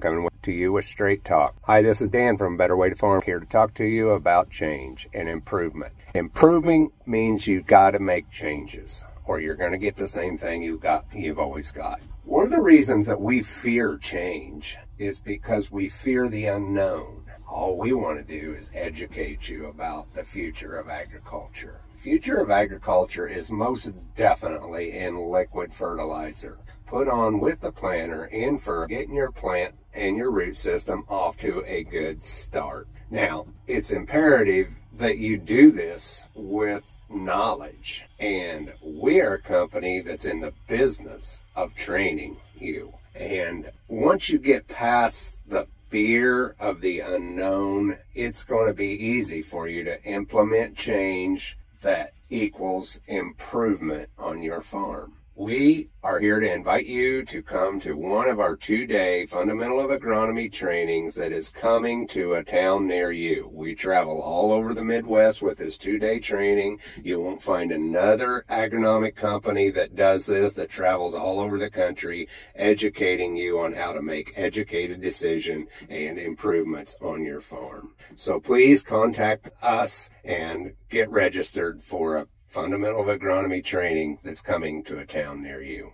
Coming to you with straight talk. Hi, this is Dan from Better Way to Farm here to talk to you about change and improvement. Improving means you've got to make changes or you're going to get the same thing you've got you've always got. One of the reasons that we fear change is because we fear the unknown. All we want to do is educate you about the future of agriculture. Future of agriculture is most definitely in liquid fertilizer. Put on with the planter in for getting your plant and your root system off to a good start. Now, it's imperative that you do this with knowledge. And we're a company that's in the business of training you. And once you get past the fear of the unknown, it's going to be easy for you to implement change that equals improvement on your farm. We are here to invite you to come to one of our two day Fundamental of Agronomy trainings that is coming to a town near you. We travel all over the Midwest with this two day training. You won't find another agronomic company that does this, that travels all over the country, educating you on how to make educated decision and improvements on your farm. So please contact us and get registered for a fundamental agronomy training that's coming to a town near you.